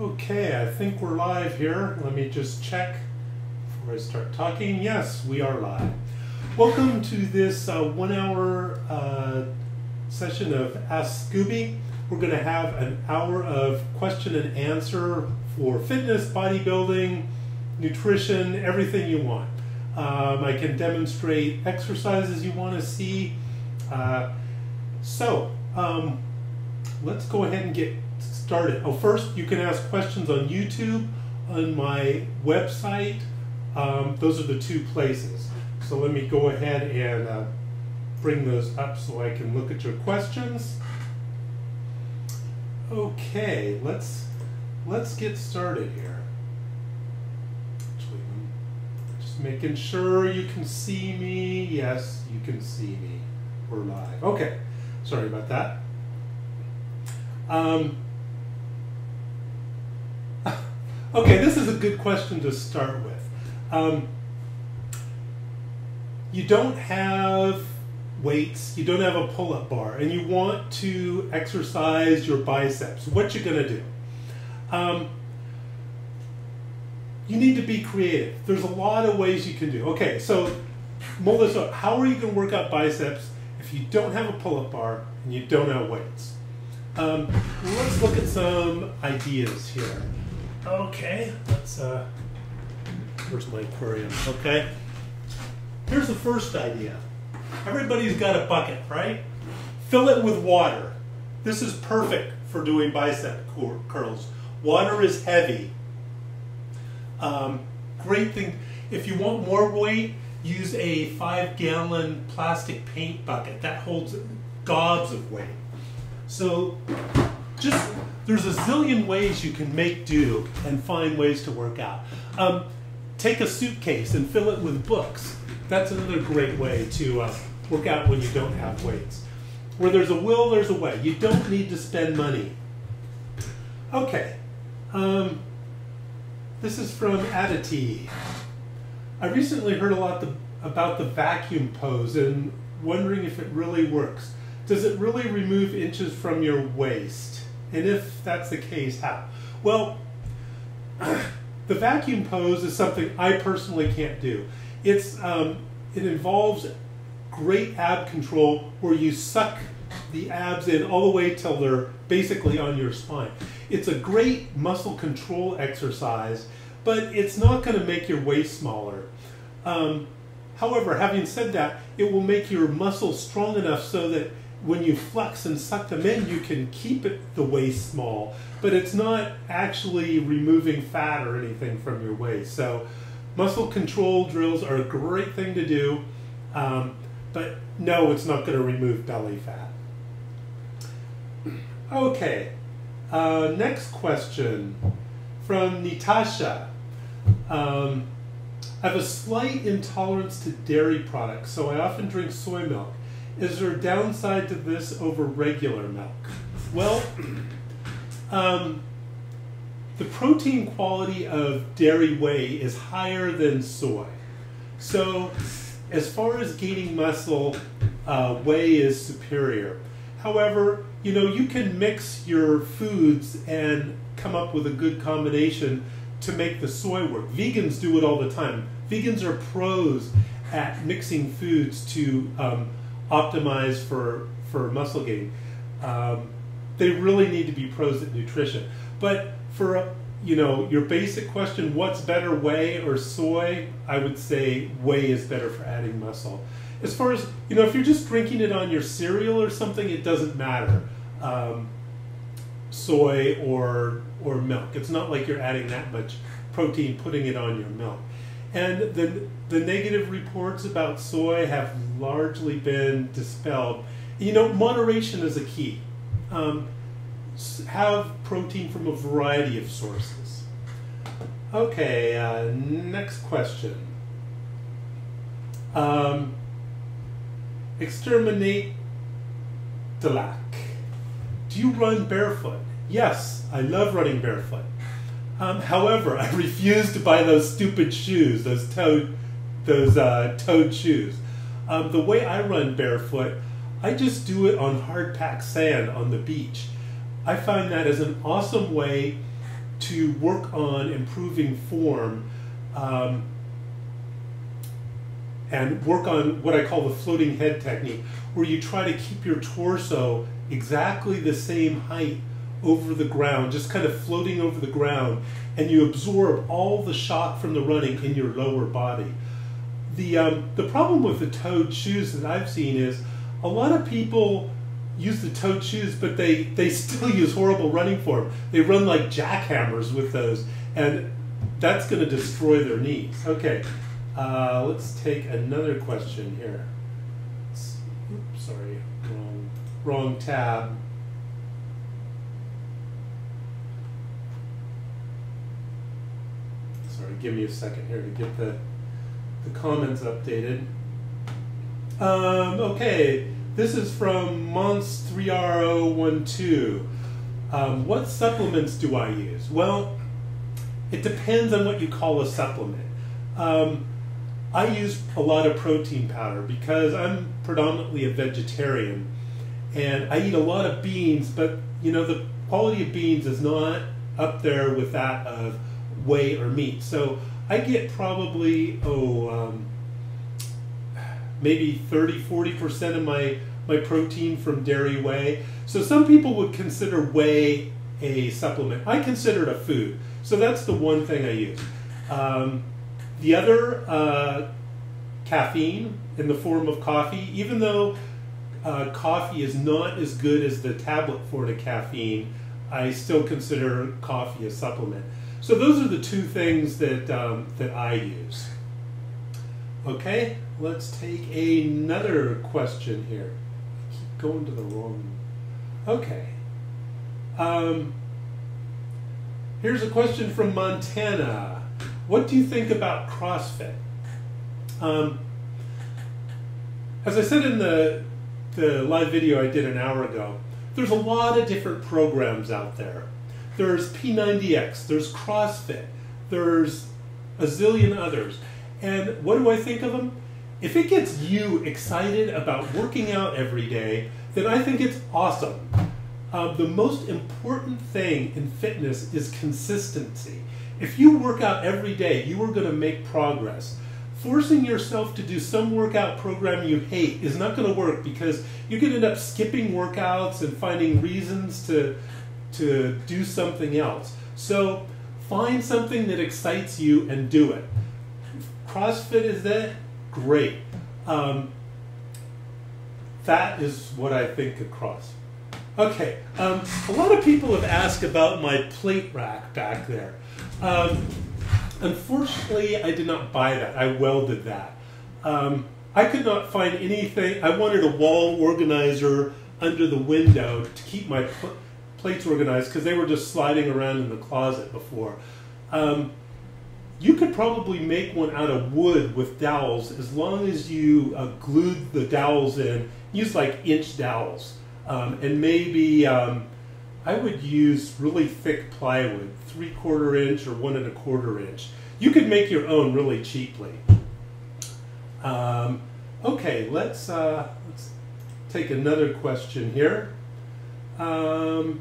Okay, I think we're live here. Let me just check before I start talking. Yes, we are live. Welcome to this uh, one hour uh, session of Ask Scooby. We're going to have an hour of question and answer for fitness, bodybuilding, nutrition, everything you want. Um, I can demonstrate exercises you want to see. Uh, so, um, let's go ahead and get started. Oh, first, you can ask questions on YouTube, on my website. Um, those are the two places. So let me go ahead and uh, bring those up so I can look at your questions. Okay, let's let's get started here. Just making sure you can see me. Yes, you can see me. We're live. Okay, sorry about that. Um, Okay, this is a good question to start with. Um, you don't have weights, you don't have a pull up bar, and you want to exercise your biceps. What you gonna do? Um, you need to be creative. There's a lot of ways you can do. Okay, so Melissa, how are you gonna work out biceps if you don't have a pull up bar and you don't have weights? Um, let's look at some ideas here. Okay, let's, uh, where's my aquarium? Okay. Here's the first idea. Everybody's got a bucket, right? Fill it with water. This is perfect for doing bicep curls. Water is heavy. Um, great thing. If you want more weight, use a five gallon plastic paint bucket. That holds gobs of weight. So just there's a zillion ways you can make do and find ways to work out. Um, take a suitcase and fill it with books. That's another great way to uh, work out when you don't have weights. Where there's a will, there's a way. You don't need to spend money. Okay. Um, this is from Aditi. I recently heard a lot the, about the vacuum pose and wondering if it really works. Does it really remove inches from your waist? And if that's the case, how? Well, the vacuum pose is something I personally can't do. It's um, it involves great ab control where you suck the abs in all the way till they're basically on your spine. It's a great muscle control exercise, but it's not going to make your waist smaller. Um, however, having said that, it will make your muscles strong enough so that when you flex and suck them in, you can keep it the waist small, but it's not actually removing fat or anything from your waist. So, muscle control drills are a great thing to do, um, but no, it's not going to remove belly fat. Okay, uh, next question from Natasha. Um, I have a slight intolerance to dairy products, so I often drink soy milk. Is there a downside to this over regular milk? Well, um, the protein quality of dairy whey is higher than soy. So, as far as gaining muscle, uh, whey is superior. However, you know, you can mix your foods and come up with a good combination to make the soy work. Vegans do it all the time. Vegans are pros at mixing foods to um, optimized for for muscle gain. Um, they really need to be pros at nutrition. But for you know your basic question, what's better, whey or soy? I would say whey is better for adding muscle. As far as you know, if you're just drinking it on your cereal or something, it doesn't matter. Um, soy or or milk. It's not like you're adding that much protein putting it on your milk. And the, the negative reports about soy have largely been dispelled. You know, moderation is a key. Um, have protein from a variety of sources. Okay, uh, next question. Um, exterminate Delac. Do you run barefoot? Yes, I love running barefoot. Um, however, I refuse to buy those stupid shoes, those toed, those uh, toed shoes. Um, the way I run barefoot, I just do it on hard packed sand on the beach. I find that as an awesome way to work on improving form um, and work on what I call the floating head technique, where you try to keep your torso exactly the same height over the ground, just kind of floating over the ground, and you absorb all the shock from the running in your lower body. The, um, the problem with the toed shoes that I've seen is a lot of people use the toed shoes, but they, they still use horrible running form. They run like jackhammers with those, and that's going to destroy their knees. Okay, uh, let's take another question here. Oops, sorry, wrong, wrong tab. Sorry, give me a second here to get the, the comments updated. Um, okay, this is from Mons3RO12. Um, what supplements do I use? Well, it depends on what you call a supplement. Um, I use a lot of protein powder because I'm predominantly a vegetarian and I eat a lot of beans, but you know, the quality of beans is not up there with that of whey or meat. So I get probably, oh, um, maybe 30, 40% of my, my protein from dairy whey. So some people would consider whey a supplement. I consider it a food. So that's the one thing I use. Um, the other, uh, caffeine in the form of coffee, even though uh, coffee is not as good as the tablet form of caffeine, I still consider coffee a supplement. So those are the two things that, um, that I use. Okay, let's take another question here. I keep going to the wrong. Okay. Um, here's a question from Montana. What do you think about CrossFit? Um, as I said in the, the live video I did an hour ago, there's a lot of different programs out there. There's P90X, there's CrossFit, there's a zillion others. And what do I think of them? If it gets you excited about working out every day, then I think it's awesome. Uh, the most important thing in fitness is consistency. If you work out every day, you are going to make progress. Forcing yourself to do some workout program you hate is not going to work because you can end up skipping workouts and finding reasons to, to do something else. So find something that excites you and do it. CrossFit is that? Great. Um, that is what I think of CrossFit. Okay, um, a lot of people have asked about my plate rack back there. Um, unfortunately, I did not buy that. I welded that. Um, I could not find anything. I wanted a wall organizer under the window to keep my plates organized because they were just sliding around in the closet before. Um, you could probably make one out of wood with dowels as long as you uh, glued the dowels in. Use like inch dowels. Um, and maybe um, I would use really thick plywood, three quarter inch or one and a quarter inch. You could make your own really cheaply. Um, okay, let's, uh, let's take another question here. Um,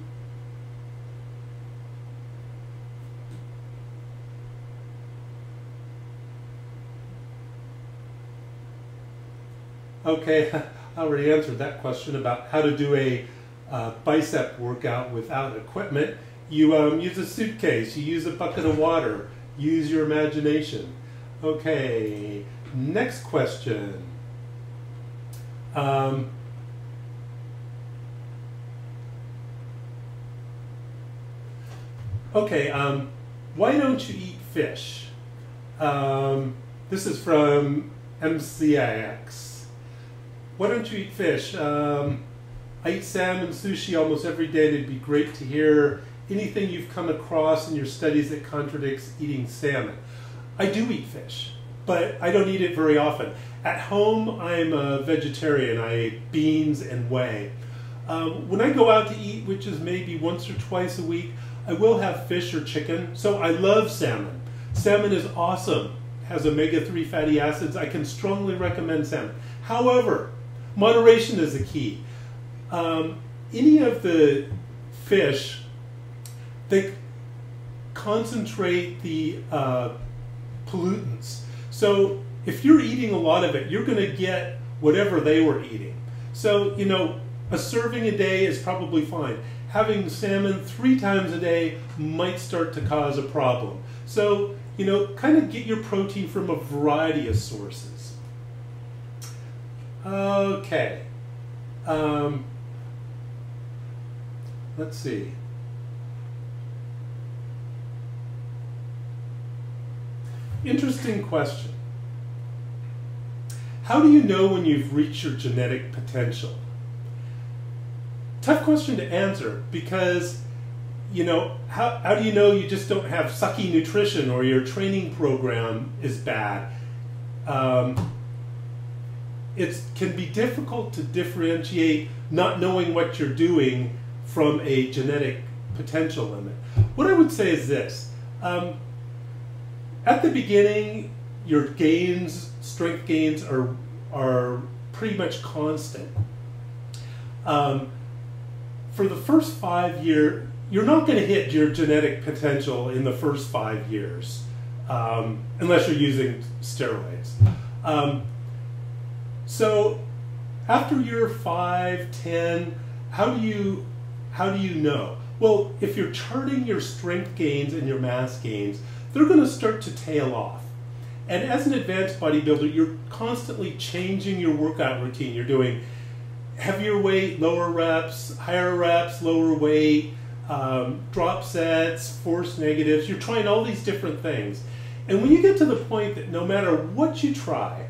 okay, I already answered that question about how to do a uh, bicep workout without equipment. You um, use a suitcase, you use a bucket of water, use your imagination. Okay, next question. Um, okay, um, why don't you eat fish? Um, this is from MCIX why don't you eat fish? Um, I eat salmon, sushi almost every day. and It'd be great to hear anything you've come across in your studies that contradicts eating salmon. I do eat fish, but I don't eat it very often. At home, I'm a vegetarian. I eat beans and whey. Um, when I go out to eat, which is maybe once or twice a week, I will have fish or chicken. So I love salmon. Salmon is awesome, has omega-3 fatty acids. I can strongly recommend salmon. However, Moderation is the key. Um, any of the fish, they, concentrate the uh, pollutants. So if you're eating a lot of it, you're going to get whatever they were eating. So, you know, a serving a day is probably fine. Having salmon three times a day might start to cause a problem. So, you know, kind of get your protein from a variety of sources. Okay. Um, let's see. Interesting question. How do you know when you've reached your genetic potential? Tough question to answer because, you know, how, how do you know you just don't have sucky nutrition or your training program is bad? Um, it can be difficult to differentiate not knowing what you're doing from a genetic potential limit. What I would say is this. Um, at the beginning, your gains, strength gains, are are pretty much constant. Um, for the first five years, you're not going to hit your genetic potential in the first five years, um, unless you're using steroids. Um, so, after year five, ten, how do you how do you know? Well, if you're charting your strength gains and your mass gains, they're going to start to tail off. And as an advanced bodybuilder, you're constantly changing your workout routine. You're doing heavier weight, lower reps, higher reps, lower weight, um, drop sets, force negatives. You're trying all these different things. And when you get to the point that no matter what you try,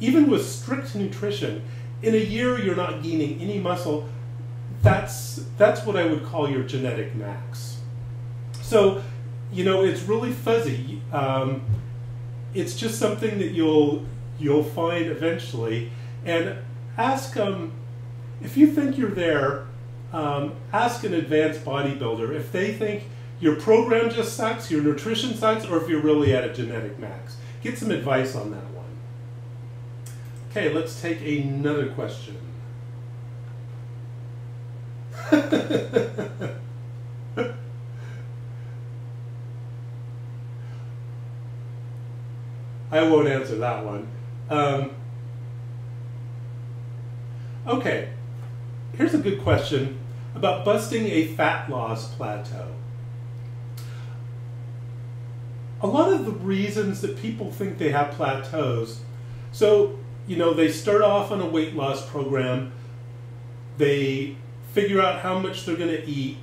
even with strict nutrition, in a year you're not gaining any muscle, that's, that's what I would call your genetic max. So you know, it's really fuzzy. Um, it's just something that you'll you'll find eventually. And ask um, if you think you're there. Um, ask an advanced bodybuilder if they think your program just sucks, your nutrition sucks, or if you're really at a genetic max. Get some advice on that. Okay, let's take another question. I won't answer that one. Um, okay, here's a good question about busting a fat loss plateau. A lot of the reasons that people think they have plateaus, so, you know, they start off on a weight loss program, they figure out how much they're going to eat,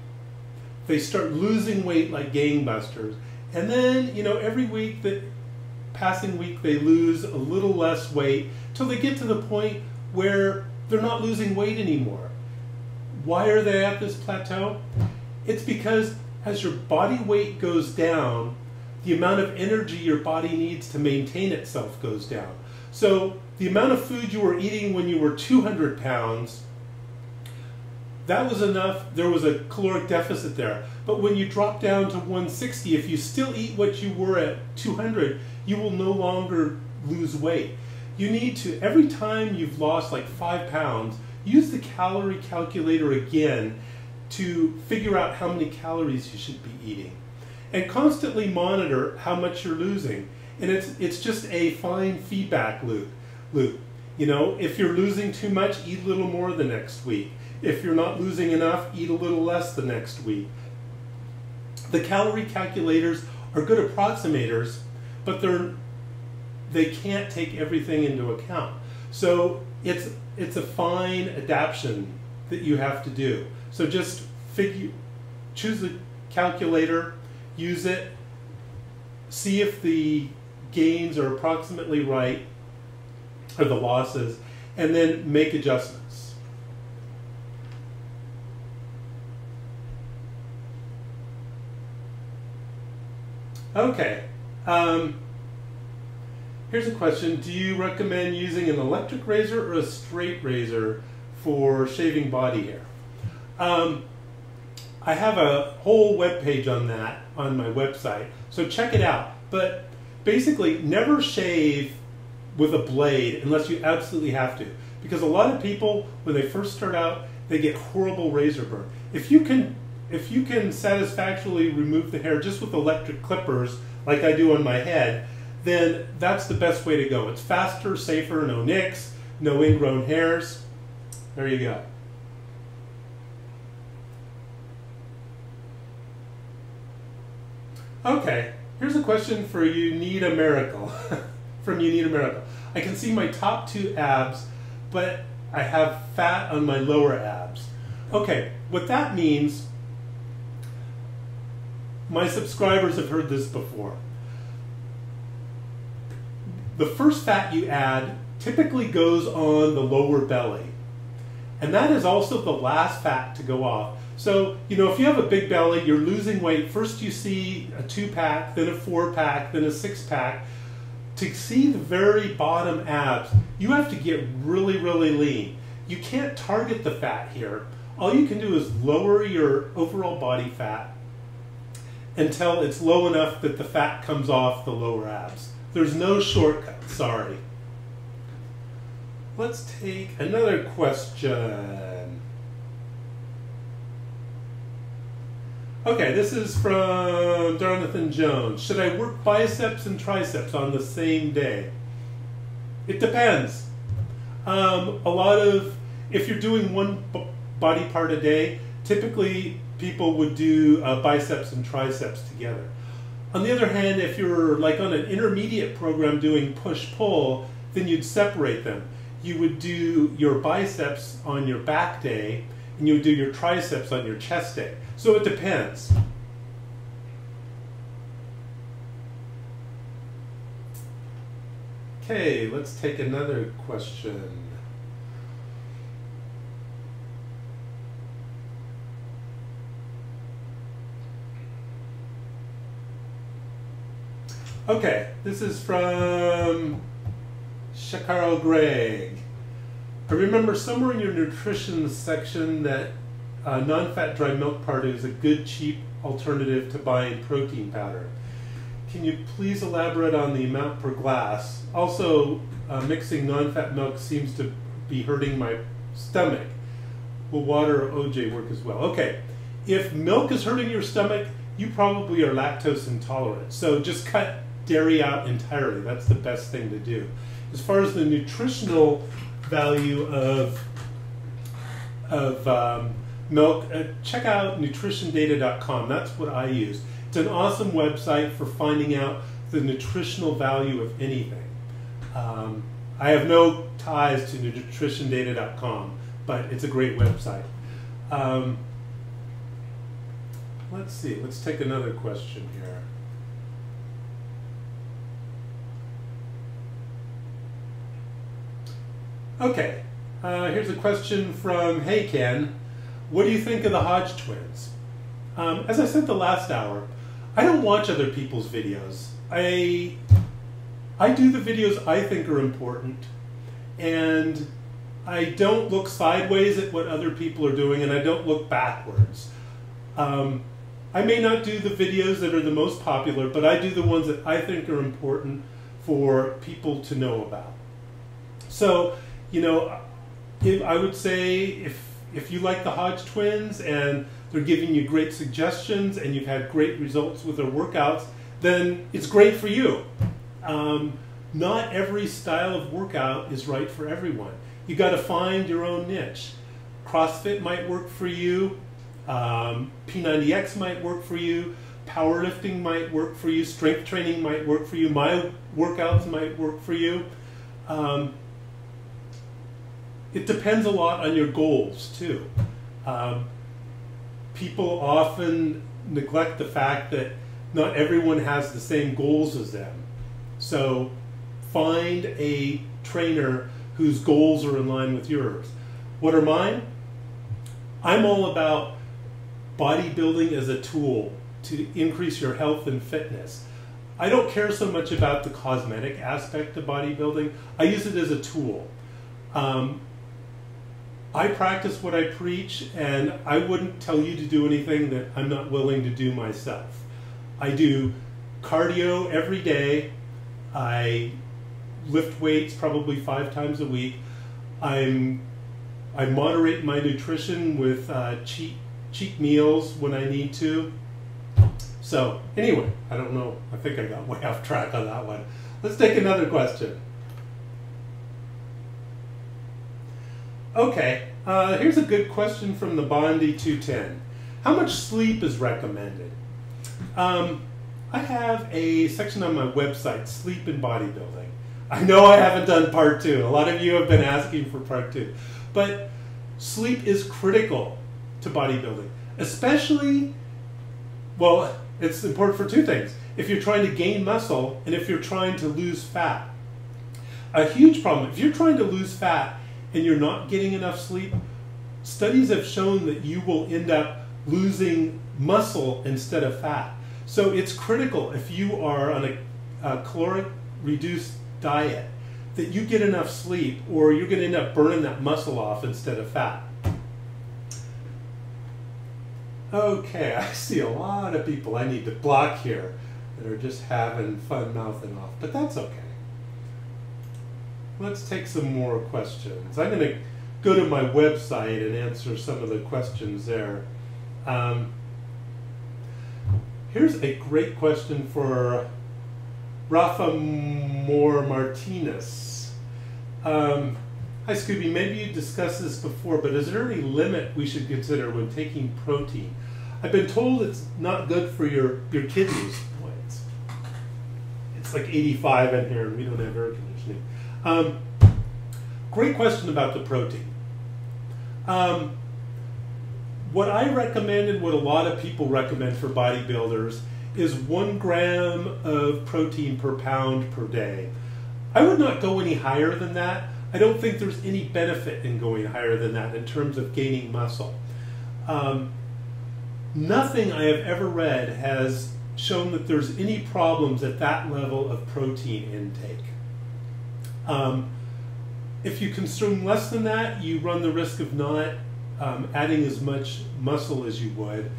they start losing weight like gangbusters, and then, you know, every week that passing week they lose a little less weight till they get to the point where they're not losing weight anymore. Why are they at this plateau? It's because as your body weight goes down, the amount of energy your body needs to maintain itself goes down. So the amount of food you were eating when you were 200 pounds, that was enough. There was a caloric deficit there. But when you drop down to 160, if you still eat what you were at 200, you will no longer lose weight. You need to, every time you've lost like five pounds, use the calorie calculator again to figure out how many calories you should be eating. And constantly monitor how much you're losing. And it's, it's just a fine feedback loop. Loop. You know, if you're losing too much, eat a little more the next week. If you're not losing enough, eat a little less the next week. The calorie calculators are good approximators but they're they can't take everything into account. So it's it's a fine adaptation that you have to do. So just figure choose a calculator, use it, see if the gains are approximately right or the losses, and then make adjustments. Okay, um, here's a question. Do you recommend using an electric razor or a straight razor for shaving body hair? Um, I have a whole web page on that on my website, so check it out. But basically, never shave with a blade unless you absolutely have to. Because a lot of people, when they first start out, they get horrible razor burn. If you can if you can satisfactorily remove the hair just with electric clippers, like I do on my head, then that's the best way to go. It's faster, safer, no nicks, no ingrown hairs. There you go. Okay, here's a question for You Need a Miracle. From You Need a Miracle. I can see my top two abs, but I have fat on my lower abs. Okay, what that means, my subscribers have heard this before. The first fat you add typically goes on the lower belly. And that is also the last fat to go off. So, you know, if you have a big belly, you're losing weight. First you see a two pack, then a four pack, then a six pack. To see the very bottom abs, you have to get really, really lean. You can't target the fat here. All you can do is lower your overall body fat until it's low enough that the fat comes off the lower abs. There's no shortcut, sorry. Let's take another question. Okay, this is from Jonathan Jones. Should I work biceps and triceps on the same day? It depends. Um, a lot of, if you're doing one body part a day, typically people would do uh, biceps and triceps together. On the other hand, if you're like on an intermediate program doing push-pull, then you'd separate them. You would do your biceps on your back day, and you would do your triceps on your chest day. So it depends. Okay, let's take another question. Okay, this is from Shakaro Greg. I remember somewhere in your nutrition section that uh, non-fat dry milk powder is a good, cheap alternative to buying protein powder. Can you please elaborate on the amount per glass? Also, uh, mixing non-fat milk seems to be hurting my stomach. Will water or OJ work as well? Okay, if milk is hurting your stomach, you probably are lactose intolerant. So just cut dairy out entirely. That's the best thing to do. As far as the nutritional value of of um, milk, uh, check out nutritiondata.com. That's what I use. It's an awesome website for finding out the nutritional value of anything. Um, I have no ties to nutritiondata.com, but it's a great website. Um, let's see, let's take another question here. Okay, uh, here's a question from Hey Ken. What do you think of the Hodge twins? Um, as I said the last hour, I don't watch other people's videos. I I do the videos I think are important, and I don't look sideways at what other people are doing, and I don't look backwards. Um, I may not do the videos that are the most popular, but I do the ones that I think are important for people to know about. So, you know, if, I would say if if you like the Hodge twins and they're giving you great suggestions and you've had great results with their workouts, then it's great for you. Um, not every style of workout is right for everyone. You got to find your own niche. CrossFit might work for you. Um, P90X might work for you. Powerlifting might work for you. Strength training might work for you. My workouts might work for you. Um, it depends a lot on your goals too. Um, people often neglect the fact that not everyone has the same goals as them. So find a trainer whose goals are in line with yours. What are mine? I'm all about bodybuilding as a tool to increase your health and fitness. I don't care so much about the cosmetic aspect of bodybuilding. I use it as a tool. Um, I practice what I preach, and I wouldn't tell you to do anything that I'm not willing to do myself. I do cardio every day. I lift weights probably five times a week. I'm I moderate my nutrition with uh, cheat cheap meals when I need to. So anyway, I don't know. I think I got way off track on that one. Let's take another question. Okay, uh, here's a good question from the Bondi 210. How much sleep is recommended? Um, I have a section on my website, Sleep and Bodybuilding. I know I haven't done part two. A lot of you have been asking for part two. But sleep is critical to bodybuilding, especially, well, it's important for two things. If you're trying to gain muscle and if you're trying to lose fat. A huge problem, if you're trying to lose fat and you're not getting enough sleep, studies have shown that you will end up losing muscle instead of fat. So it's critical if you are on a, a caloric reduced diet that you get enough sleep or you're going to end up burning that muscle off instead of fat. Okay, I see a lot of people I need to block here that are just having fun mouthing off, but that's okay. Let's take some more questions. I'm going to go to my website and answer some of the questions there. Um, here's a great question for Rafa Moore Martinez. Um, hi, Scooby. Maybe you discussed this before, but is there any limit we should consider when taking protein? I've been told it's not good for your, your kidneys. Boy, it's, it's like 85 in here, and we don't have air conditioning. Um, great question about the protein. Um, what I recommend and what a lot of people recommend for bodybuilders is one gram of protein per pound per day. I would not go any higher than that. I don't think there's any benefit in going higher than that in terms of gaining muscle. Um, nothing I have ever read has shown that there's any problems at that level of protein intake. Um, if you consume less than that, you run the risk of not um, adding as much muscle as you would.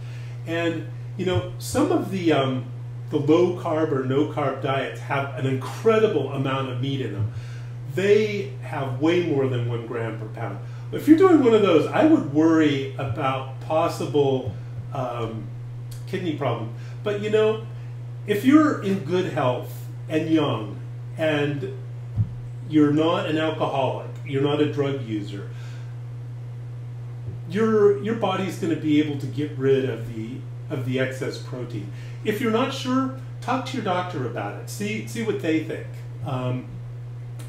And you know, some of the um, the low carb or no carb diets have an incredible amount of meat in them. They have way more than one gram per pound. If you're doing one of those, I would worry about possible um, kidney problem. But you know, if you're in good health and young, and you're not an alcoholic, you're not a drug user, your your body's going to be able to get rid of the of the excess protein. If you're not sure, talk to your doctor about it. See see what they think. Um,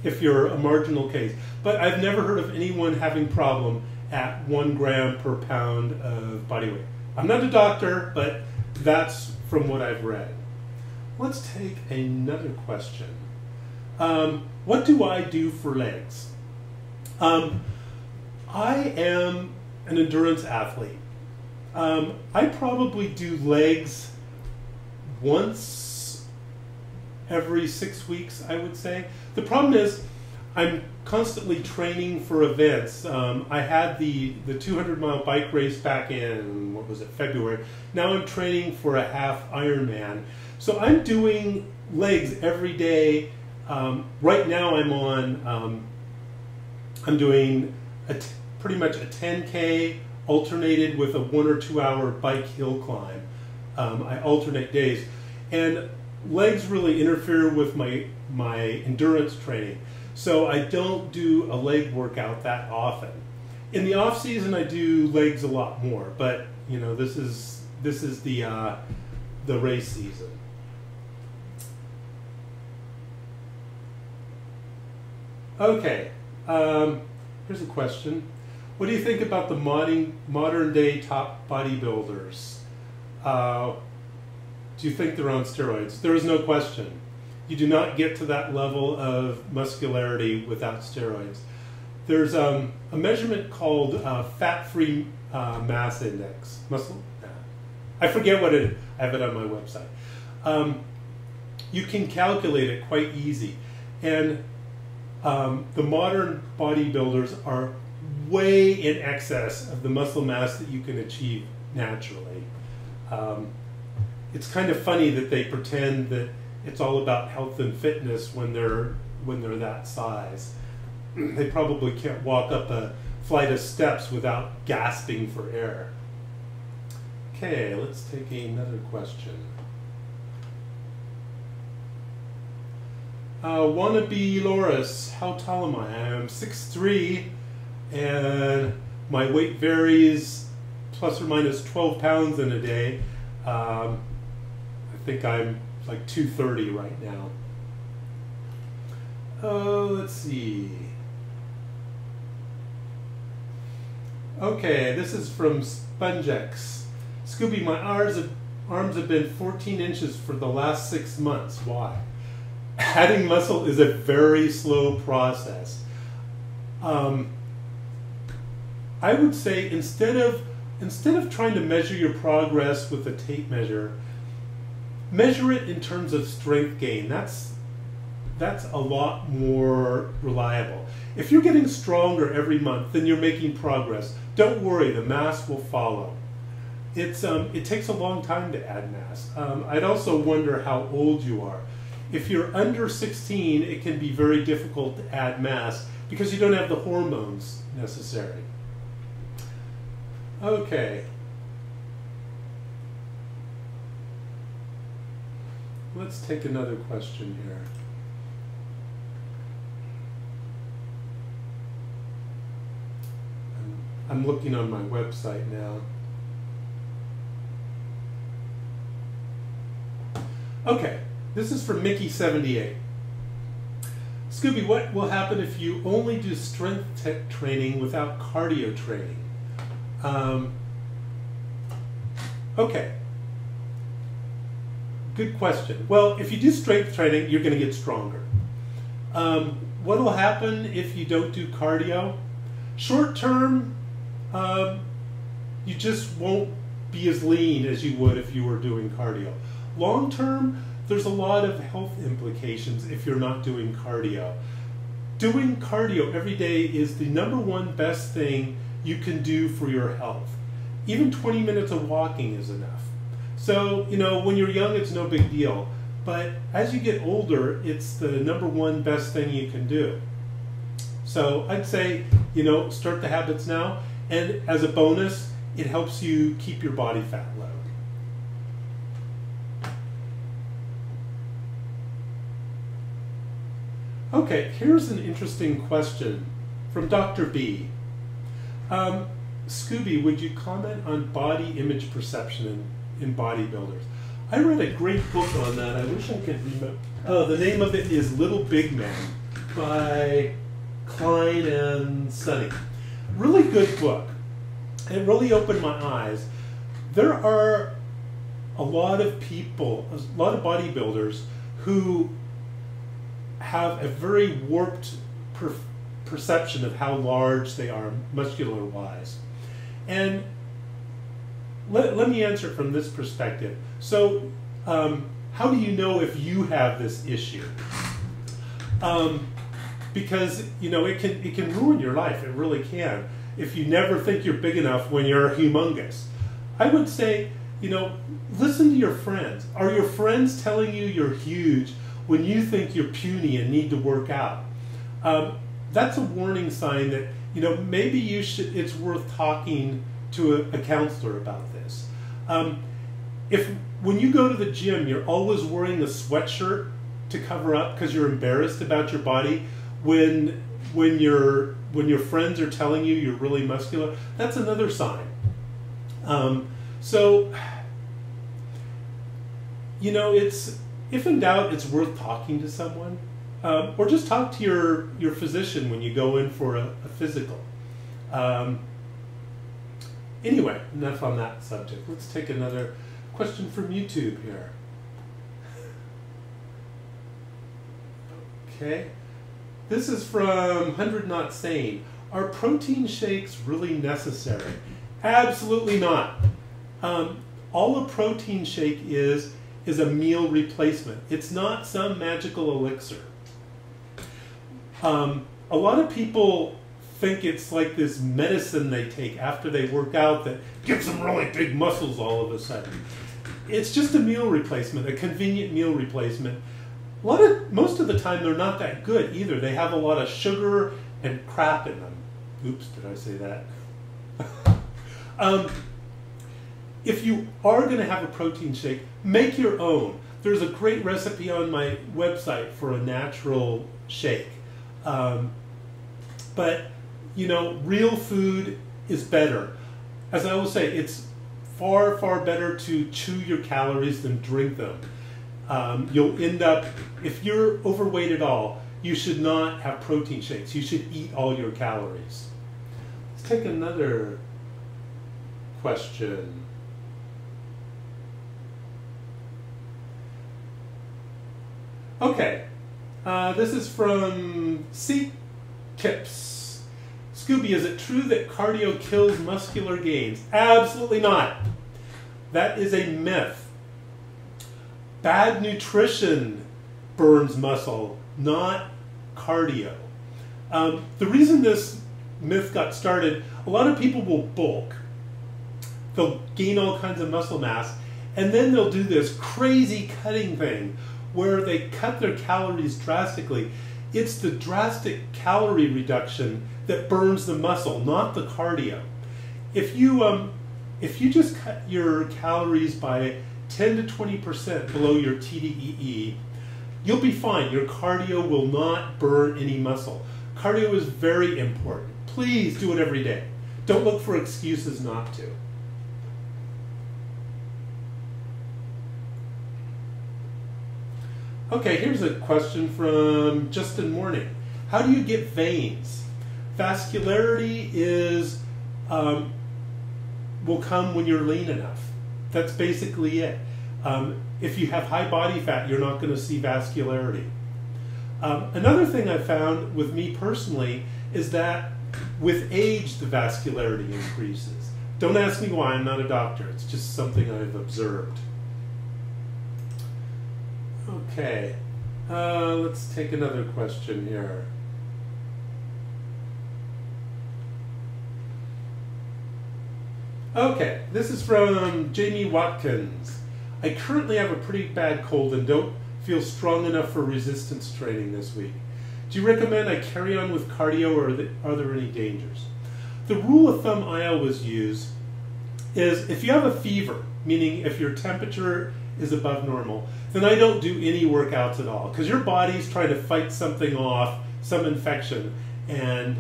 if you're a marginal case, but I've never heard of anyone having problem at one gram per pound of body weight. I'm not a doctor, but that's from what I've read. Let's take another question. Um, what do I do for legs? Um, I am an endurance athlete. Um, I probably do legs once every six weeks, I would say. The problem is I'm constantly training for events. Um, I had the, the 200 mile bike race back in, what was it, February. Now I'm training for a half Ironman. So I'm doing legs every day. Um, right now I'm on, um, I'm doing pretty much a 10K alternated with a one or two hour bike hill climb. Um, I alternate days. And legs really interfere with my, my endurance training. So I don't do a leg workout that often. In the off season, I do legs a lot more, but you know this is this is the uh, the race season. Okay, um, here's a question. What do you think about the modern, modern day top bodybuilders? Uh, do you think they're on steroids? There is no question. You do not get to that level of muscularity without steroids. There's um, a measurement called uh, fat-free uh, mass index. Muscle, I forget what it is. I have it on my website. Um, you can calculate it quite easy. And um, the modern bodybuilders are way in excess of the muscle mass that you can achieve naturally. Um, it's kind of funny that they pretend that it's all about health and fitness when they're when they're that size. They probably can't walk up a flight of steps without gasping for air. Okay, let's take another question. Uh, wannabe Loris, how tall am I? I'm 6'3", and my weight varies plus or minus 12 pounds in a day. Um, I think I'm like 230 right now. Oh, let's see. Okay, this is from Spongex. Scooby, my arms have, arms have been 14 inches for the last six months. Why? Adding muscle is a very slow process. Um, I would say instead of instead of trying to measure your progress with a tape measure, measure it in terms of strength gain. That's that's a lot more reliable. If you're getting stronger every month, then you're making progress. Don't worry, the mass will follow. It's um, it takes a long time to add mass. Um, I'd also wonder how old you are. If you're under 16, it can be very difficult to add mass because you don't have the hormones necessary. Okay. Let's take another question here. I'm, looking on my website now. Okay, this is from Mickey78. Scooby, what will happen if you only do strength training without cardio training? Um, okay. Good question. Well, if you do strength training, you're going to get stronger. Um, what will happen if you don't do cardio? Short term, um, you just won't be as lean as you would if you were doing cardio. Long term, there's a lot of health implications if you're not doing cardio. Doing cardio every day is the number one best thing you can do for your health. Even 20 minutes of walking is enough. So, you know, when you're young, it's no big deal. But as you get older, it's the number one best thing you can do. So I'd say, you know, start the habits now. And as a bonus, it helps you keep your body fat low. Okay, here's an interesting question from Dr. B. Um, Scooby, would you comment on body image perception in, in bodybuilders? I read a great book on that. I wish I could remember. Oh, the name of it is Little Big Man by Klein and Sunny. Really good book. It really opened my eyes. There are a lot of people, a lot of bodybuilders who have a very warped perception of how large they are muscular wise. And let, let me answer from this perspective. So, um, how do you know if you have this issue? Um, because you know it can it can ruin your life. It really can. If you never think you're big enough when you're humongous, I would say you know listen to your friends. Are your friends telling you you're huge when you think you're puny and need to work out? Um, that's a warning sign that you know maybe you should. It's worth talking to a, a counselor about this. Um, if when you go to the gym, you're always wearing a sweatshirt to cover up because you're embarrassed about your body, when when your when your friends are telling you you're really muscular, that's another sign. Um, so, you know, it's if in doubt, it's worth talking to someone. Um, or just talk to your, your physician when you go in for a, a physical. Um, anyway, enough on that subject. Let's take another question from YouTube here. Okay. This is from 100 Not Sane. Are protein shakes really necessary? Absolutely not. Um, all a protein shake is, is a meal replacement. It's not some magical elixir. Um, a lot of people think it's like this medicine they take after they work out that gives them really big muscles all of a sudden. It's just a meal replacement, a convenient meal replacement. A lot of most of the time they're not that good either. They have a lot of sugar and crap in them. Oops, did I say that? um, if you are going to have a protein shake, make your own. There's a great recipe on my website for a natural shake. Um, but, you know, real food is better. As I always say, it's far, far better to chew your calories than drink them. Um, you'll end up, if you're overweight at all, you should not have protein shakes. You should eat all your calories. Let's take another question. Okay, uh, this is from C Tips. Scooby, is it true that cardio kills muscular gains? Absolutely not. That is a myth. Bad nutrition burns muscle, not cardio. Um, the reason this myth got started, a lot of people will bulk. They'll gain all kinds of muscle mass, and then they'll do this crazy cutting thing where they cut their calories drastically. It's the drastic calorie reduction that burns the muscle, not the cardio. If you um, if you just cut your calories by 10 to 20 percent below your TDEE, you'll be fine. Your cardio will not burn any muscle. Cardio is very important. Please do it every day. Don't look for excuses not to. Okay, here's a question from Justin Morning. How do you get veins? Vascularity is um, will come when you're lean enough. That's basically it. Um, if you have high body fat, you're not going to see vascularity. Um, another thing I found with me personally is that with age, the vascularity increases. Don't ask me why, I'm not a doctor. It's just something I've observed. Okay, uh, let's take another question here. Okay, this is from Jamie Watkins. I currently have a pretty bad cold and don't feel strong enough for resistance training this week. Do you recommend I carry on with cardio or are there, are there any dangers? The rule of thumb I always use is if you have a fever, meaning if your temperature is above normal, then I don't do any workouts at all because your body's trying to fight something off, some infection, and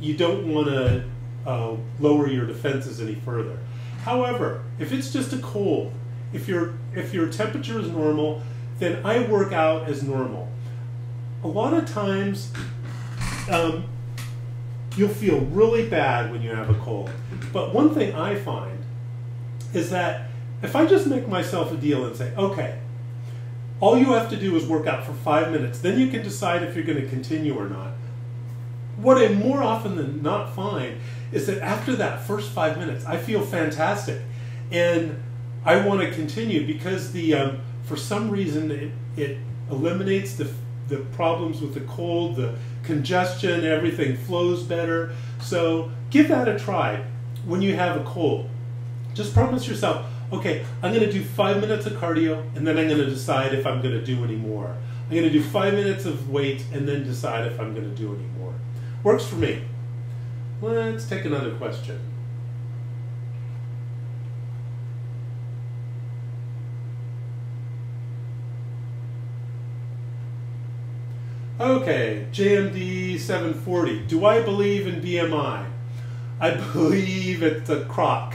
you don't want to uh, lower your defenses any further. However, if it's just a cold, if your if your temperature is normal, then I work out as normal. A lot of times, um, you'll feel really bad when you have a cold. But one thing I find is that if I just make myself a deal and say, okay, all you have to do is work out for five minutes, then you can decide if you're going to continue or not. What I more often than not find is that after that first five minutes, I feel fantastic. And I want to continue because the um, for some reason it, it eliminates the, the problems with the cold, the congestion, everything flows better. So give that a try when you have a cold. Just promise yourself, okay, I'm going to do five minutes of cardio and then I'm going to decide if I'm going to do any more. I'm going to do five minutes of weight and then decide if I'm going to do any more. Works for me. Let's take another question. Okay, JMD 740. Do I believe in BMI? I believe it's a crock.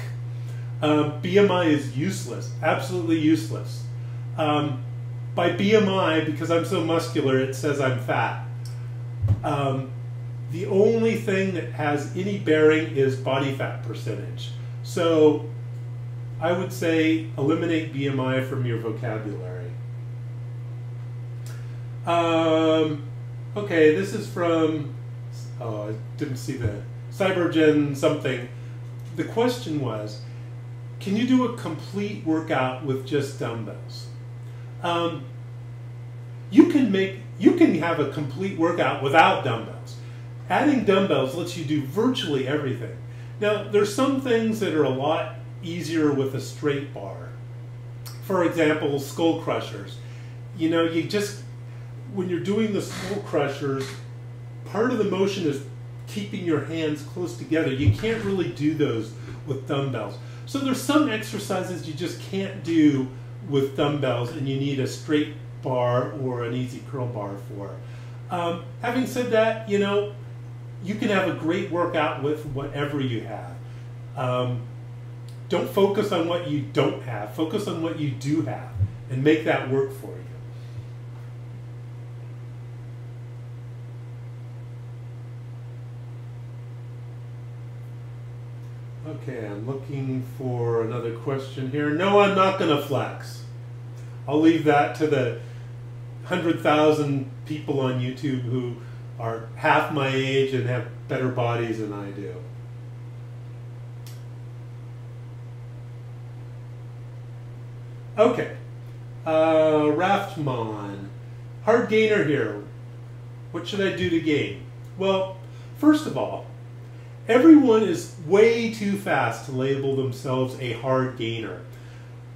Um, BMI is useless, absolutely useless. Um, by BMI, because I'm so muscular, it says I'm fat. Um, the only thing that has any bearing is body fat percentage. So I would say eliminate BMI from your vocabulary. Um, okay, this is from, oh, I didn't see the Cybergen something. The question was, can you do a complete workout with just dumbbells? Um, you can make, you can have a complete workout without dumbbells. Adding dumbbells lets you do virtually everything. Now, there's some things that are a lot easier with a straight bar. For example, skull crushers. You know, you just, when you're doing the skull crushers, part of the motion is keeping your hands close together. You can't really do those with dumbbells. So there's some exercises you just can't do with dumbbells and you need a straight bar or an EZ curl bar for. Um, having said that, you know, you can have a great workout with whatever you have. Um, don't focus on what you don't have. Focus on what you do have and make that work for you. Okay, I'm looking for another question here. No, I'm not going to flex. I'll leave that to the 100,000 people on YouTube who are half my age and have better bodies than I do. Okay. Uh, Raftmon. Hard gainer here. What should I do to gain? Well, first of all, everyone is way too fast to label themselves a hard gainer.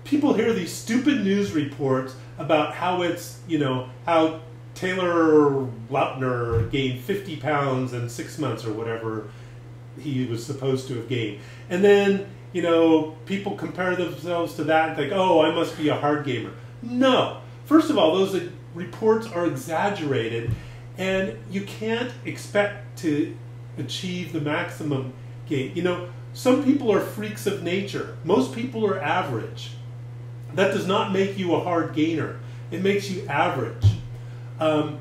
People hear these stupid news reports about how it's, you know, how Taylor Lautner gained 50 pounds in six months or whatever he was supposed to have gained. And then, you know, people compare themselves to that and think, oh, I must be a hard gainer. No. First of all, those reports are exaggerated, and you can't expect to achieve the maximum gain. You know, some people are freaks of nature, most people are average. That does not make you a hard gainer, it makes you average. Um,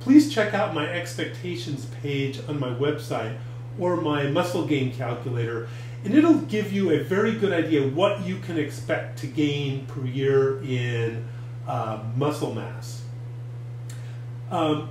please check out my expectations page on my website or my muscle gain calculator and it'll give you a very good idea what you can expect to gain per year in uh, muscle mass. Um,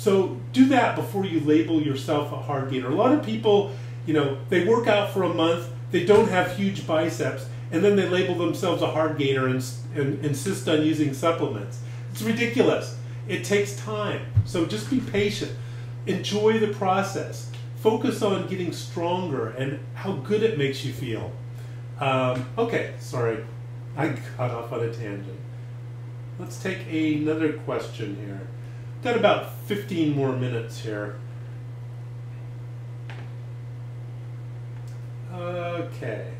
so do that before you label yourself a hard gainer. A lot of people, you know, they work out for a month, they don't have huge biceps, and then they label themselves a hard gainer and, and insist on using supplements. It's ridiculous. It takes time. So just be patient. Enjoy the process. Focus on getting stronger and how good it makes you feel. Um, okay, sorry. I got off on a tangent. Let's take another question here. Got about 15 more minutes here. Okay.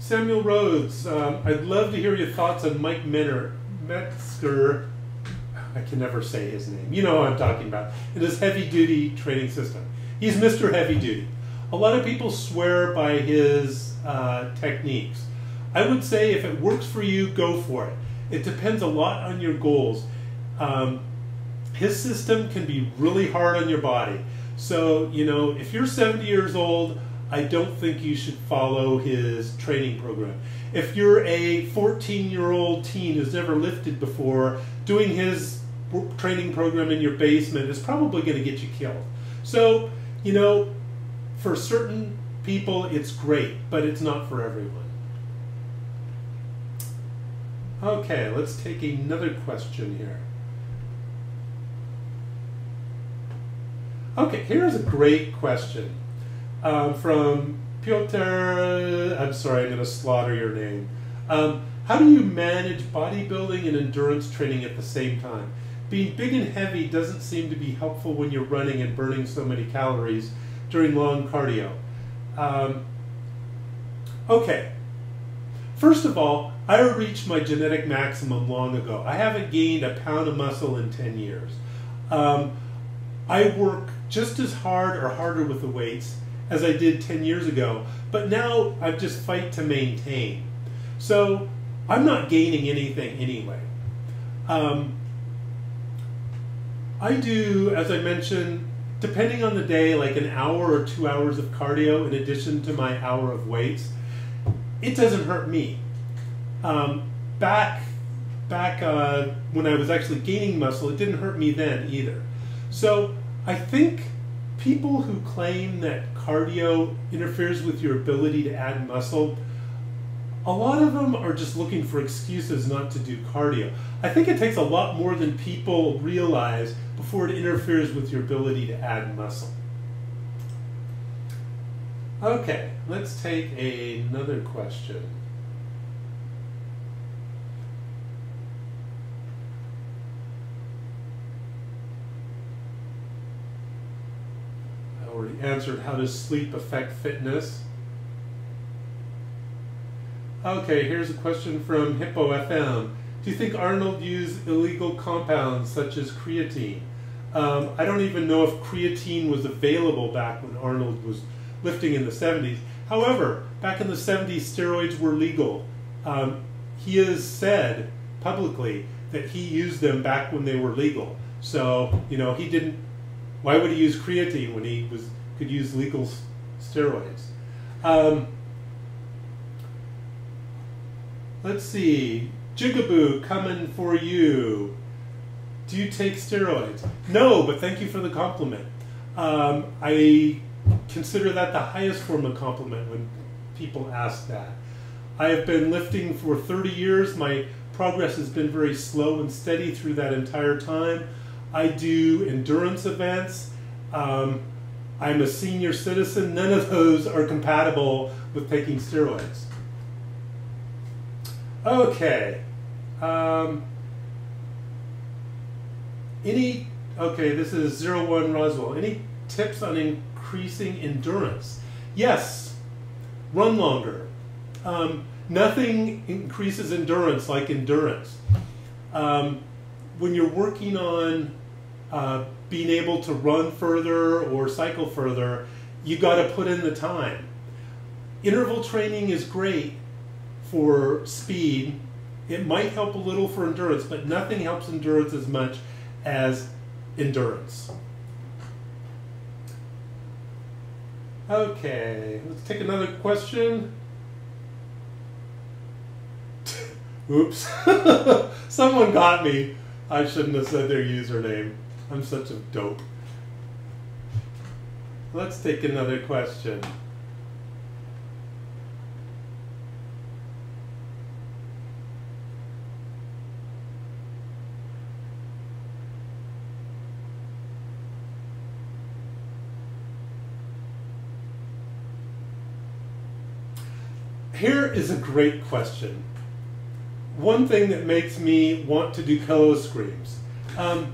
Samuel Rhodes, um, I'd love to hear your thoughts on Mike Menner, Metzger. I can never say his name. You know what I'm talking about. In his heavy duty training system. He's Mr. Heavy Duty. A lot of people swear by his uh, techniques. I would say if it works for you, go for it. It depends a lot on your goals. Um, his system can be really hard on your body. So, you know, if you're 70 years old, I don't think you should follow his training program. If you're a 14 year old teen who's never lifted before, doing his training program in your basement is probably going to get you killed. So, you know, for certain people it's great, but it's not for everyone. Okay, let's take another question here. Okay, here's a great question um, from Piotr. I'm sorry, I'm going to slaughter your name. Um, how do you manage bodybuilding and endurance training at the same time? Being big and heavy doesn't seem to be helpful when you're running and burning so many calories during long cardio. Um, okay, first of all, I reached my genetic maximum long ago. I haven't gained a pound of muscle in 10 years. Um, I work just as hard or harder with the weights as I did 10 years ago, but now I just fight to maintain. So I'm not gaining anything anyway. Um, I do, as I mentioned, depending on the day, like an hour or two hours of cardio in addition to my hour of weights. It doesn't hurt me. Um, back back uh, when I was actually gaining muscle, it didn't hurt me then either. So I think people who claim that cardio interferes with your ability to add muscle, a lot of them are just looking for excuses not to do cardio. I think it takes a lot more than people realize before it interferes with your ability to add muscle. Okay, let's take another question. Answered how does sleep affect fitness. Okay, here's a question from Hippo FM. Do you think Arnold used illegal compounds such as creatine? Um, I don't even know if creatine was available back when Arnold was lifting in the 70s. However, back in the 70s, steroids were legal. Um, he has said publicly that he used them back when they were legal. So, you know, he didn't, why would he use creatine when he was could use legal steroids? Um, let's see. Jigaboo coming for you. Do you take steroids? No, but thank you for the compliment. Um, I consider that the highest form of compliment when people ask that. I have been lifting for 30 years. My progress has been very slow and steady through that entire time. I do endurance events. Um, I'm a senior citizen. None of those are compatible with taking steroids. Okay. Um, any, okay, this is zero one Roswell. Any tips on increasing endurance? Yes, run longer. Um, nothing increases endurance like endurance. Um, when you're working on uh, being able to run further or cycle further, you got to put in the time. Interval training is great for speed. It might help a little for endurance, but nothing helps endurance as much as endurance. Okay, let's take another question. Oops. Someone got me. I shouldn't have said their username. I'm such a dope. Let's take another question. Here is a great question. One thing that makes me want to do pillow screams. Um,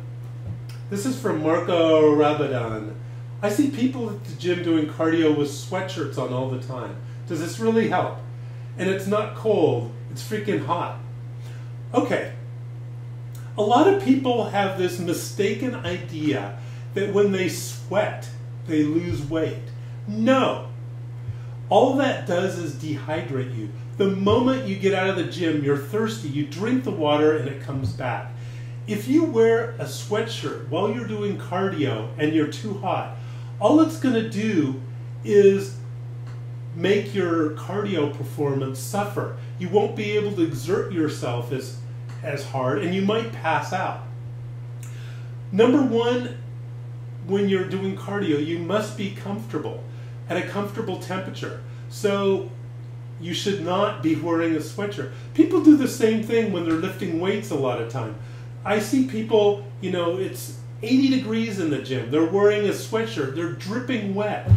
this is from Marco Rabadan. I see people at the gym doing cardio with sweatshirts on all the time. Does this really help? And it's not cold, it's freaking hot. Okay, a lot of people have this mistaken idea that when they sweat, they lose weight. No, all that does is dehydrate you. The moment you get out of the gym, you're thirsty, you drink the water and it comes back. If you wear a sweatshirt while you're doing cardio and you're too hot, all it's going to do is make your cardio performance suffer. You won't be able to exert yourself as, as hard and you might pass out. Number one, when you're doing cardio, you must be comfortable at a comfortable temperature. So you should not be wearing a sweatshirt. People do the same thing when they're lifting weights a lot of time. I see people, you know, it's 80 degrees in the gym. They're wearing a sweatshirt. They're dripping wet.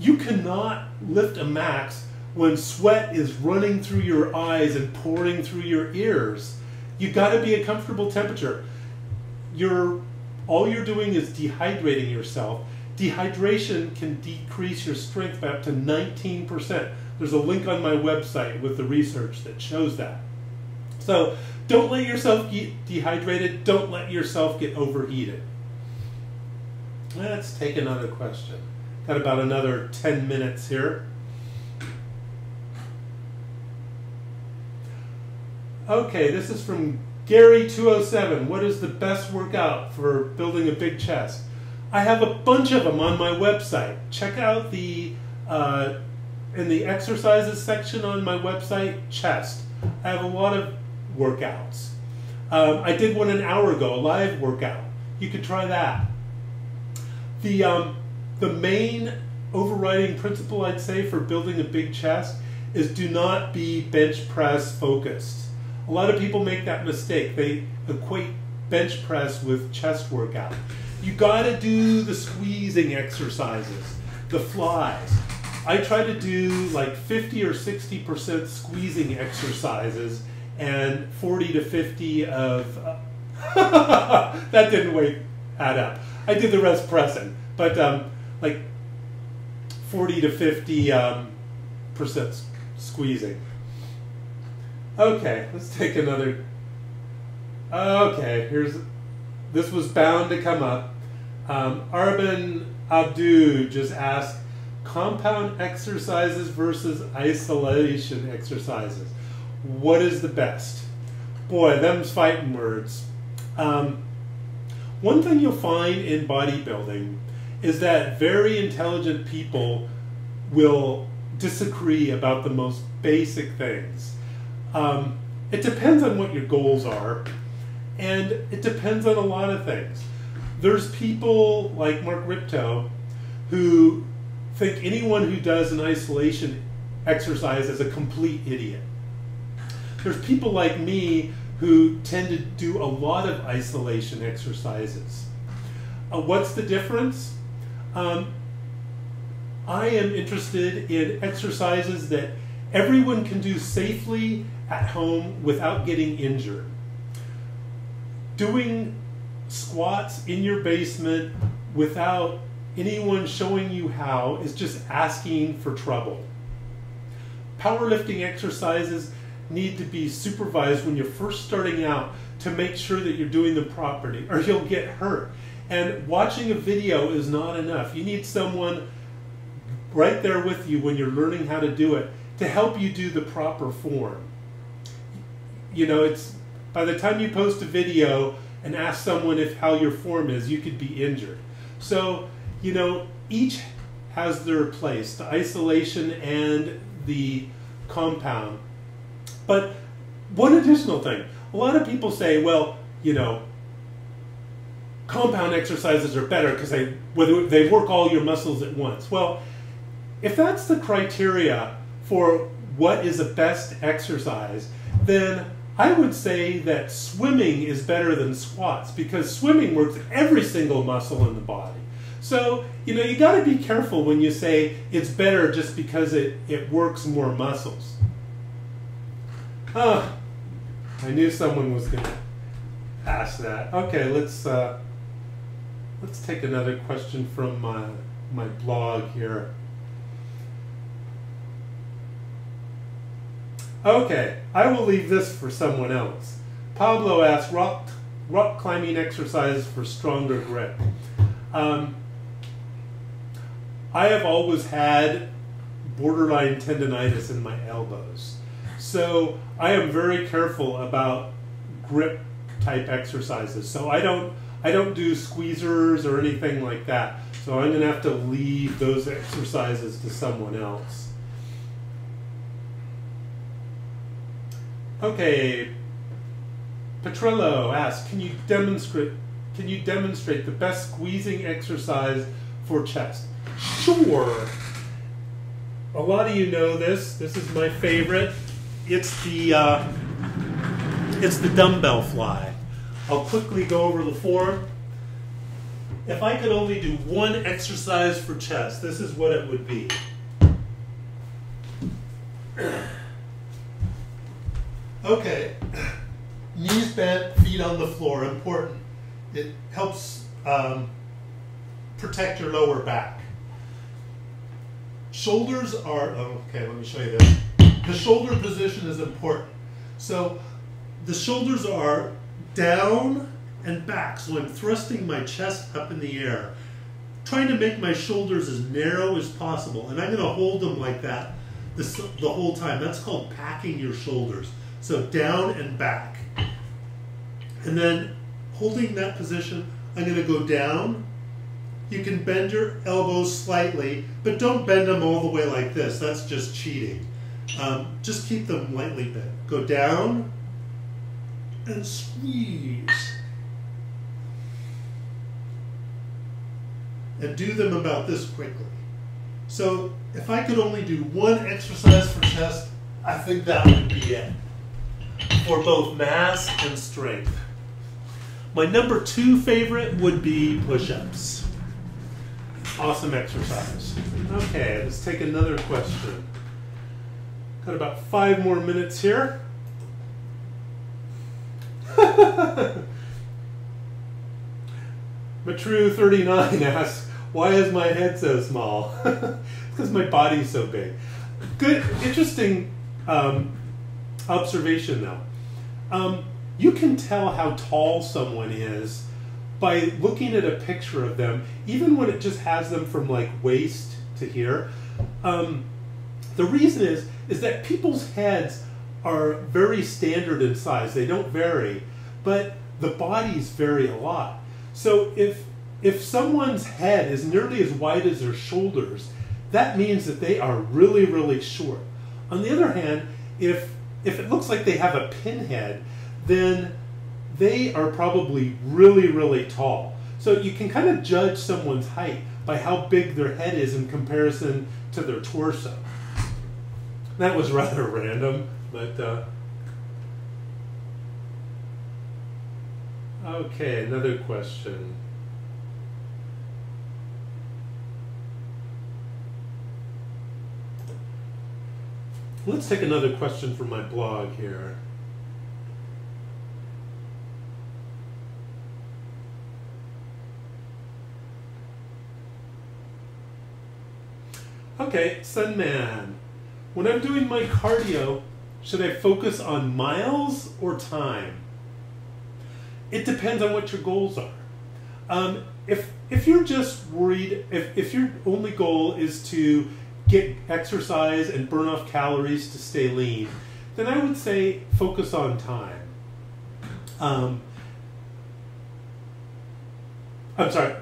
You cannot lift a max when sweat is running through your eyes and pouring through your ears. You've got to be a comfortable temperature. You're all you're doing is dehydrating yourself Dehydration can decrease your strength by up to 19%. There's a link on my website with the research that shows that. So don't let yourself get dehydrated. Don't let yourself get overheated. Let's take another question. Got about another 10 minutes here. Okay, this is from Gary207. What is the best workout for building a big chest? I have a bunch of them on my website. Check out the uh, in the exercises section on my website, chest. I have a lot of workouts. Um, I did one an hour ago, a live workout. You could try that. The um, the main overriding principle I'd say for building a big chest is do not be bench press focused. A lot of people make that mistake. They equate bench press with chest workout you got to do the squeezing exercises, the flies. I try to do like 50 or 60% squeezing exercises and 40 to 50 of. Uh, that didn't wait, add up. I did the rest pressing, but um, like 40 to 50 um, percent squeezing. Okay, let's take another. Okay, here's. This was bound to come up. Um, Arban Abdu just asked compound exercises versus isolation exercises. What is the best? Boy, them's fighting words. Um, one thing you'll find in bodybuilding is that very intelligent people will disagree about the most basic things. Um, it depends on what your goals are, and it depends on a lot of things. There's people like Mark Rippetoe who think anyone who does an isolation exercise is a complete idiot. There's people like me who tend to do a lot of isolation exercises. Uh, what's the difference? Um, I am interested in exercises that everyone can do safely at home without getting injured. Doing squats in your basement without anyone showing you how is just asking for trouble. Powerlifting exercises need to be supervised when you're first starting out to make sure that you're doing them properly or you'll get hurt. And watching a video is not enough. You need someone right there with you when you're learning how to do it to help you do the proper form. You know, it's by the time you post a video and ask someone if how your form is, you could be injured. So, you know, each has their place, the isolation and the compound. But one additional thing, a lot of people say, well, you know, compound exercises are better because they they work all your muscles at once. Well, if that's the criteria for what is the best exercise, then I would say that swimming is better than squats because swimming works every single muscle in the body. So, you know, you got to be careful when you say it's better just because it, it works more muscles. Oh, I knew someone was going to ask that. Okay, let's uh, let's take another question from my my blog here. Okay, I will leave this for someone else. Pablo asks rock, rock climbing exercises for stronger grip. Um, I have always had borderline tendonitis in my elbows. So I am very careful about grip type exercises. So I don't I don't do squeezers or anything like that. So I'm to have to leave those exercises to someone else. Okay, Petrillo asks, can you demonstrate can you demonstrate the best squeezing exercise for chest? Sure. A lot of you know this. This is my favorite. It's the uh, it's the dumbbell fly. I'll quickly go over the form. If I could only do one exercise for chest, this is what it would be. Okay, knees bent, feet on the floor, important. It helps um, protect your lower back. Shoulders are, oh, okay, let me show you this. The shoulder position is important. So the shoulders are down and back, so I'm thrusting my chest up in the air, trying to make my shoulders as narrow as possible, and I'm going to hold them like that the whole time. That's called packing your shoulders. So down and back. And then holding that position, I'm going to go down. You can bend your elbows slightly, but don't bend them all the way like this. That's just cheating. Um, just keep them lightly bent. Go down and squeeze. And do them about this quickly. So if I could only do one exercise for chest, I think that would be it for both mass and strength. My number two favorite would be push-ups. Awesome exercise. Okay, let's take another question. Got about five more minutes here. Matru39 asks, why is my head so small? because my body's so big. Good, interesting um, observation though. Um, you can tell how tall someone is by looking at a picture of them, even when it just has them from like waist to here. Um, the reason is is that people's heads are very standard in size; they don't vary, but the bodies vary a lot. So if if someone's head is nearly as wide as their shoulders, that means that they are really really short. On the other hand, if if it looks like they have a pinhead, then they are probably really, really tall. So you can kind of judge someone's height by how big their head is in comparison to their torso. That was rather random, but uh, okay, another question. Let's take another question from my blog here. Okay, Sunman. When I'm doing my cardio, should I focus on miles or time? It depends on what your goals are. Um, if if you're just worried, if, if your only goal is to get exercise and burn off calories to stay lean, then I would say focus on time. Um, I'm sorry,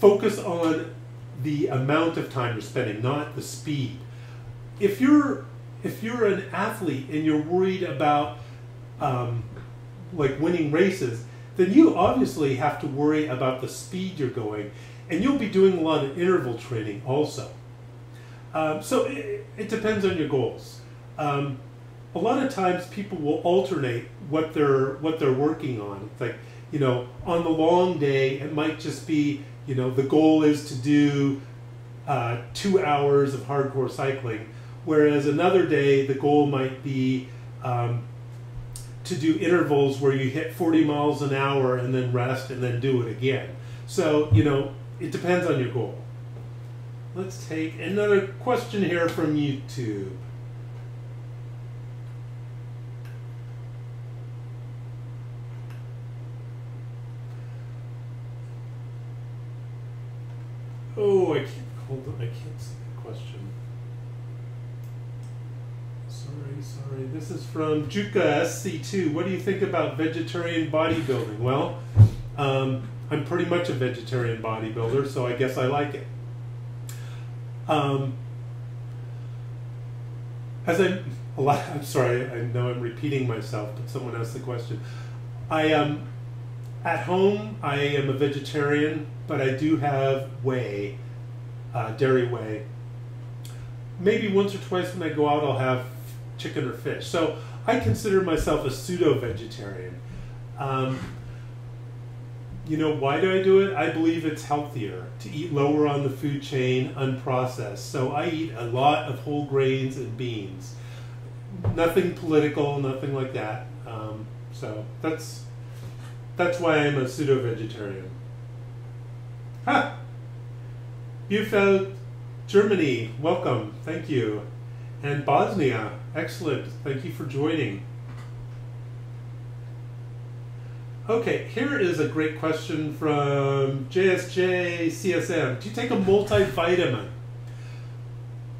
focus on the amount of time you're spending, not the speed. If you're if you're an athlete and you're worried about um, like winning races, then you obviously have to worry about the speed you're going, and you'll be doing a lot of interval training also. Um, so it, it, depends on your goals. Um, a lot of times people will alternate what they're what they're working on. It's like you know, on the long day, it might just be you know, the goal is to do uh, two hours of hardcore cycling, whereas another day the goal might be um, to do intervals where you hit 40 miles an hour and then rest and then do it again. So, you know, it depends on your goal. Let's take another question here from YouTube. Oh, I can't hold on. I can't see the question. Sorry. This is from Juka SC2. What do you think about vegetarian bodybuilding? Well, um, I'm pretty much a vegetarian bodybuilder, so I guess I like it. Um, as I'm a lot, I'm sorry. I know I'm repeating myself, but someone asked the question. I um, at home, I am a vegetarian, but I do have whey, uh, dairy whey. Maybe once or twice when I go out, I'll have chicken or fish. So I consider myself a pseudo vegetarian. Um, you know, why do I do it? I believe it's healthier to eat lower on the food chain, unprocessed. So I eat a lot of whole grains and beans. Nothing political, nothing like that. Um, so that's that's why I'm a pseudo vegetarian. Ha! Bielefeld, Germany, welcome, thank you. And Bosnia, excellent, thank you for joining. Okay, here is a great question from JSJ CSM. Do you take a multivitamin?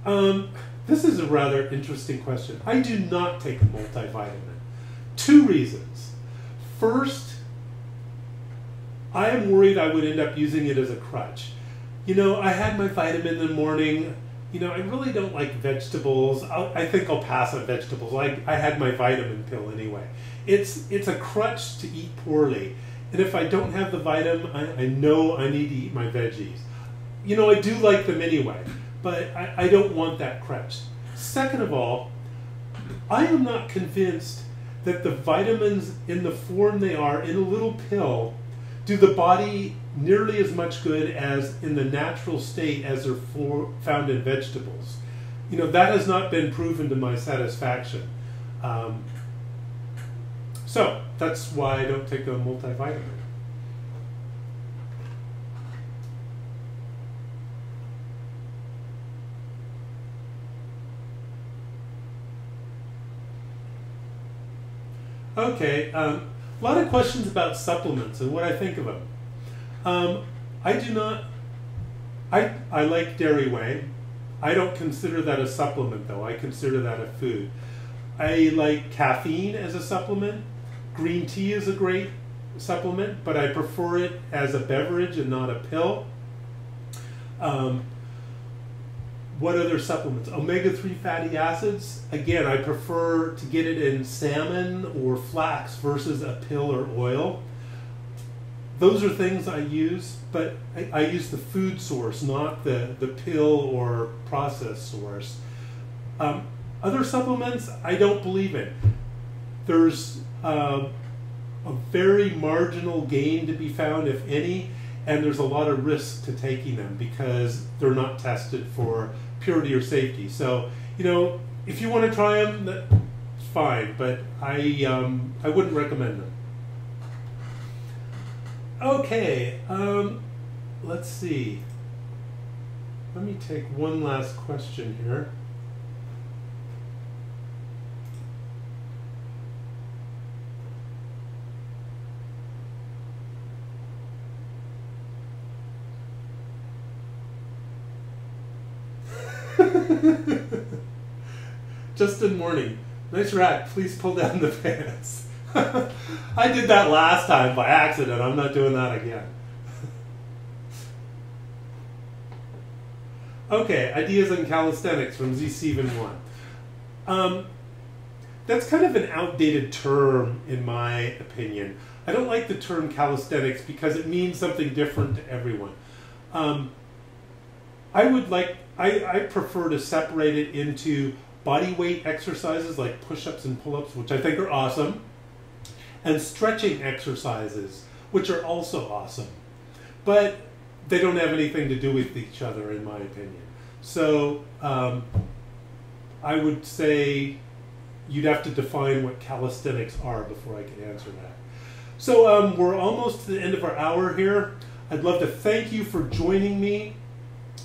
Um, this is a rather interesting question. I do not take a multivitamin. Two reasons. First, I am worried I would end up using it as a crutch. You know, I had my vitamin in the morning. You know, I really don't like vegetables. I'll, i think I'll pass on vegetables. I, I had my vitamin pill anyway. It's it's a crutch to eat poorly. And if I don't have the vitamin, I, I know I need to eat my veggies. You know, I do like them anyway, but I, I don't want that crutch. Second of all, I am not convinced that the vitamins in the form they are in a little pill do the body nearly as much good as in the natural state as they're for, found in vegetables. You know, that has not been proven to my satisfaction. Um, so that's why I don't take a multivitamin. Okay, um, a lot of questions about supplements and what I think of them. Um, I do not. I I like Dairy Whey. I don't consider that a supplement though. I consider that a food. I like caffeine as a supplement. Green tea is a great supplement, but I prefer it as a beverage and not a pill. Um, what other supplements? Omega 3 fatty acids. Again, I prefer to get it in salmon or flax versus a pill or oil. Those are things I use, but I, I use the food source, not the, the pill or process source. Um, other supplements, I don't believe in. There's uh, a very marginal gain to be found, if any, and there's a lot of risk to taking them because they're not tested for purity or safety. So, you know, if you want to try them, fine, but I, um, I wouldn't recommend them. Okay, um, let's see. Let me take one last question here. Justin Morning, nice rack. Please pull down the pants. I did that last time by accident. I'm not doing that again. okay, ideas on calisthenics from Z Steven One. Um, that's kind of an outdated term, in my opinion. I don't like the term calisthenics because it means something different to everyone. Um, I would like, I, I prefer to separate it into body weight exercises like push ups and pull ups, which I think are awesome, and stretching exercises, which are also awesome. But they don't have anything to do with each other, in my opinion. So um, I would say you'd have to define what calisthenics are before I could answer that. So um, we're almost to the end of our hour here. I'd love to thank you for joining me.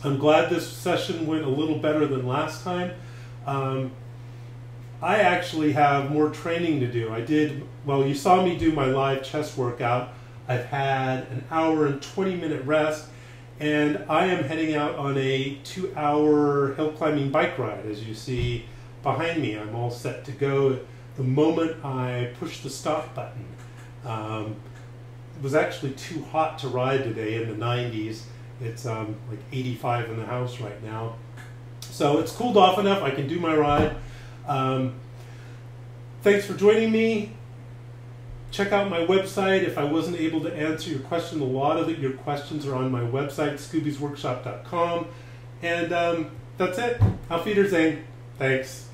I'm glad this session went a little better than last time. Um, I actually have more training to do. I did, well, you saw me do my live chest workout. I've had an hour and 20 minute rest, and I am heading out on a two hour hill climbing bike ride, as you see behind me. I'm all set to go the moment I push the stop button. Um, it was actually too hot to ride today in the 90s. It's um, like 85 in the house right now. So it's cooled off enough. I can do my ride. Um, thanks for joining me. Check out my website if I wasn't able to answer your question. A lot of your questions are on my website, scoobysworkshop.com. And um, that's it. Auf Wiedersehen. Thanks.